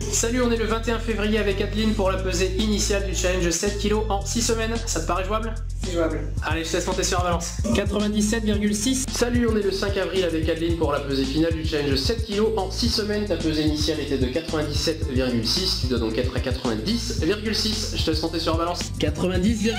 Salut, on est le 21 février avec Adeline pour la pesée initiale du challenge 7 kg en 6 semaines. Ça te paraît jouable? C'est jouable. Allez, je te laisse monter sur la balance. 97,6. Salut, on est le 5 avril avec Adeline pour la pesée finale du challenge 7 kg en 6 semaines. Ta pesée initiale était de 97,6. Tu dois donc être à 90,6. Je te laisse monter sur la balance. 90,2.